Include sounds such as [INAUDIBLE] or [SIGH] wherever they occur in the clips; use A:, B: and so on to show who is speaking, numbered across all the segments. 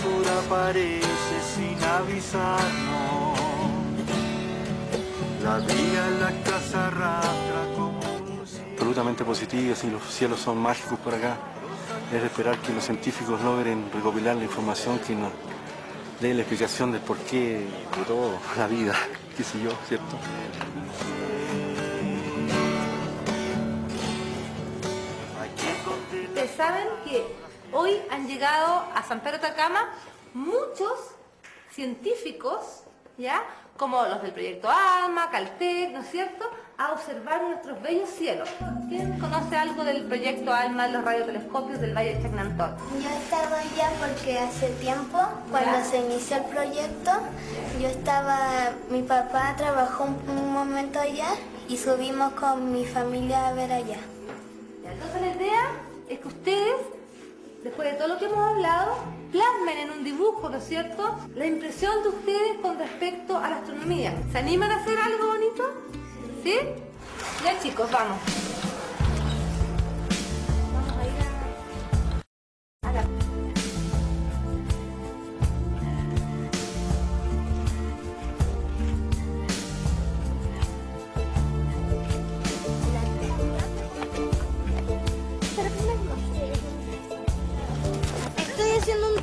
A: sur aparece sin avisarnos. La vida en la casa arrastra como
B: absolutamente positivas y los cielos son mágicos por acá. Es de esperar que los científicos logren recopilar la información que nos dé la explicación del porqué de todo, [LAUGHS] la vida, qué sé yo, ¿cierto?
C: Saben que hoy han llegado a San Pedro de Atacama muchos científicos, ¿ya? Como los del proyecto ALMA, Caltech, ¿no es cierto? A observar nuestros bellos cielos. ¿Quién conoce algo del proyecto ALMA, los radiotelescopios del Valle de Chacnantón?
D: Yo estaba allá porque hace tiempo, cuando
C: Ya.
D: se inició el proyecto, yo estaba, mi papá trabajó un, un momento allá y subimos con mi familia a ver allá.
C: Entonces la idea es que ustedes, después de todo lo que hemos hablado, plasmen en un dibujo, ¿no es cierto?, la impresión de ustedes con respecto a la astronomía. ¿Se animan a hacer algo bonito? ¿Sí? Ya chicos, vamos. Vamos a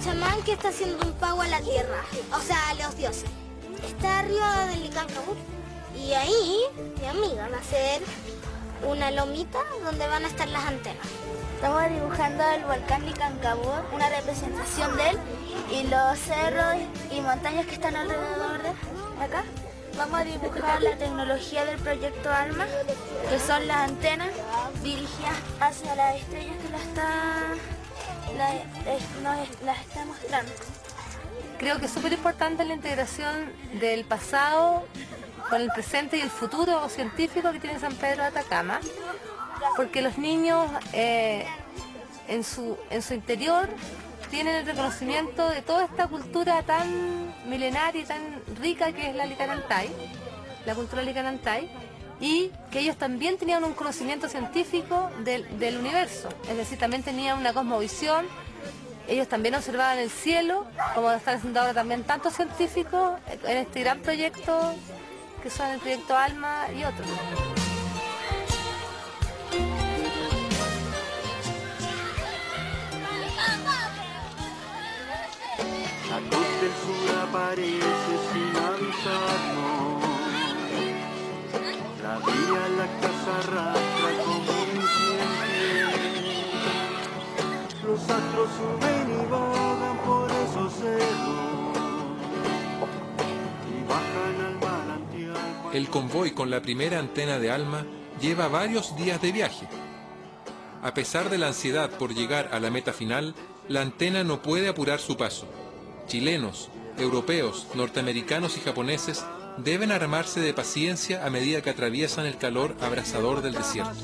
D: chamán que está haciendo un pago a la tierra, o sea, a los dioses. Está arriba del Licancabur. Y ahí, mi amiga va a hacer una lomita donde van a estar las antenas. Estamos dibujando el volcán Licancabur, una representación de él y los cerros y montañas que están alrededor de acá. Vamos a dibujar la tecnología del proyecto ALMA, que son las antenas dirigidas hacia las estrellas que la está, nos las está mostrando.
C: Creo que es súper importante la integración del pasado con el presente y el futuro científico que tiene San Pedro de Atacama, porque los niños eh, en, su, en su interior tienen el reconocimiento de toda esta cultura tan milenaria y tan rica que es la Licanantay, la cultura Licanantay, y que ellos también tenían un conocimiento científico del, del universo, es decir, también tenían una cosmovisión. Ellos también observaban el cielo, como están haciendo ahora también tantos científicos en este gran proyecto que son el proyecto ALMA y otros.
A: Los astros suben y vagan por. Y bajan al.
E: El convoy con la primera antena de Alma lleva varios días de viaje. A pesar de la ansiedad por llegar a la meta final, la antena no puede apurar su paso. Chilenos, europeos, norteamericanos y japoneses deben armarse de paciencia a medida que atraviesan el calor abrasador del desierto.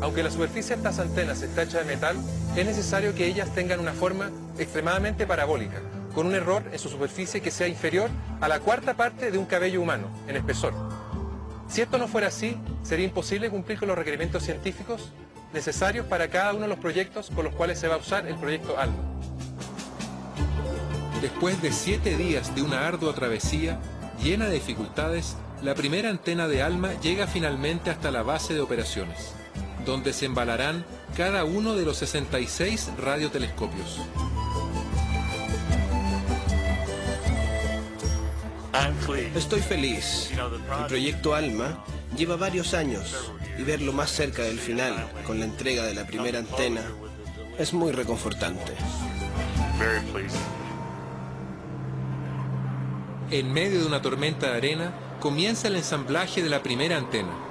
E: Aunque la superficie de estas antenas está hecha de metal, es necesario que ellas tengan una forma extremadamente parabólica, con un error en su superficie que sea inferior a la cuarta parte de un cabello humano en espesor. Si esto no fuera así, sería imposible cumplir con los requerimientos científicos necesarios para cada uno de los proyectos con los cuales se va a usar el proyecto ALMA. Después de siete días de una ardua travesía, llena de dificultades, la primera antena de ALMA llega finalmente hasta la base de operaciones, donde se embalarán cada uno de los 66 radiotelescopios.
F: Estoy feliz. El proyecto ALMA lleva varios años y verlo más cerca del final, con la entrega de la primera antena, es muy reconfortante.
E: En medio de una tormenta de arena, comienza el ensamblaje de la primera antena.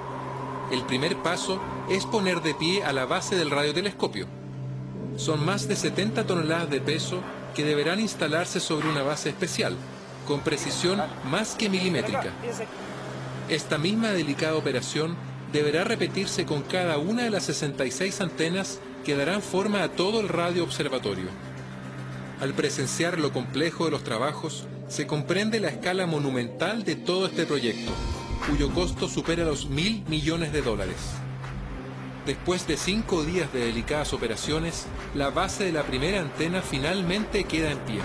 E: El primer paso es poner de pie a la base del radiotelescopio. Son más de 70 toneladas de peso que deberán instalarse sobre una base especial, con precisión más que milimétrica. Esta misma delicada operación deberá repetirse con cada una de las 66 antenas que darán forma a todo el radio observatorio. Al presenciar lo complejo de los trabajos, se comprende la escala monumental de todo este proyecto, cuyo costo supera los mil millones de dólares. Después de cinco días de delicadas operaciones, la base de la primera antena finalmente queda en pie.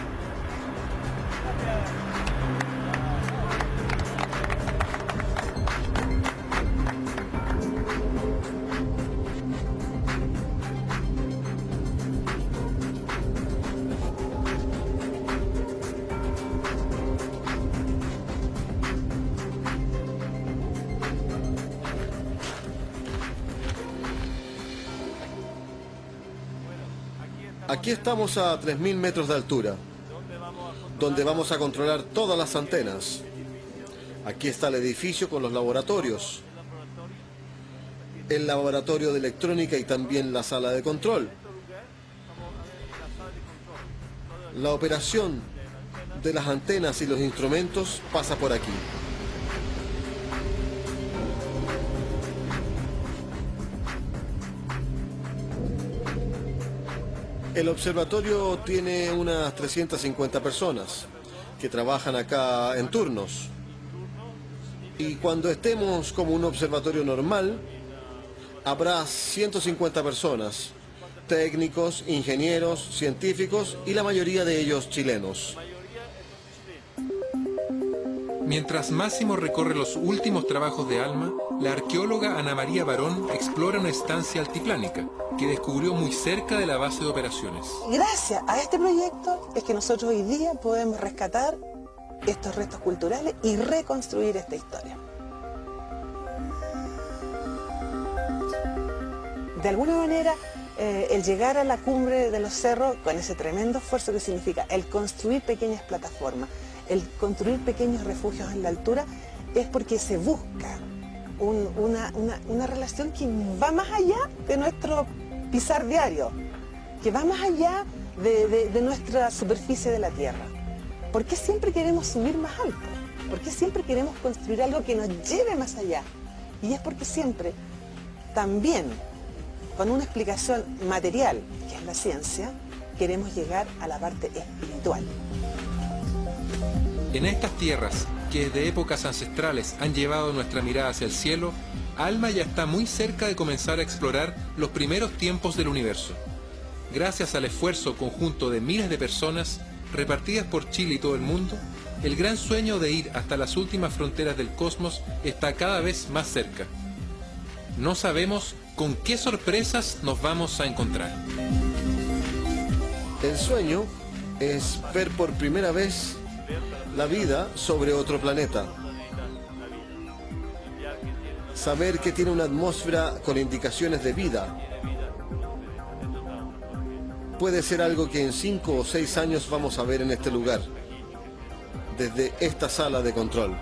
G: Aquí estamos a 3.000 metros de altura, donde vamos a controlar todas las antenas. Aquí está el edificio con los laboratorios, el laboratorio de electrónica y también la sala de control. La operación de las antenas y los instrumentos pasa por aquí. El observatorio tiene unas 350 personas que trabajan acá en turnos. Y cuando estemos como un observatorio normal, habrá 150 personas, técnicos, ingenieros, científicos y la mayoría de ellos chilenos.
E: Mientras Máximo recorre los últimos trabajos de Alma, la arqueóloga Ana María Barón explora una estancia altiplánica que descubrió muy cerca de la base de operaciones.
H: Gracias a este proyecto es que nosotros hoy día podemos rescatar estos restos culturales y reconstruir esta historia. De alguna manera, eh, el llegar a la cumbre de los cerros con ese tremendo esfuerzo que significa el construir pequeñas plataformas, el construir pequeños refugios en la altura, es porque se busca una, relación que va más allá de nuestro pisar diario, que va más allá de, de nuestra superficie de la Tierra. ¿Por qué siempre queremos subir más alto? ¿Por qué siempre queremos construir algo que nos lleve más allá? Y es porque siempre, también, con una explicación material, que es la ciencia, queremos llegar a la parte espiritual.
E: En estas tierras, que desde épocas ancestrales han llevado nuestra mirada hacia el cielo, Alma ya está muy cerca de comenzar a explorar los primeros tiempos del universo. Gracias al esfuerzo conjunto de miles de personas repartidas por Chile y todo el mundo, el gran sueño de ir hasta las últimas fronteras del cosmos está cada vez más cerca. No sabemos con qué sorpresas nos vamos a encontrar.
G: El sueño es ver por primera vez la vida sobre otro planeta. Saber que tiene una atmósfera con indicaciones de vida. Puede ser algo que en cinco o seis años vamos a ver en este lugar, desde esta sala de control.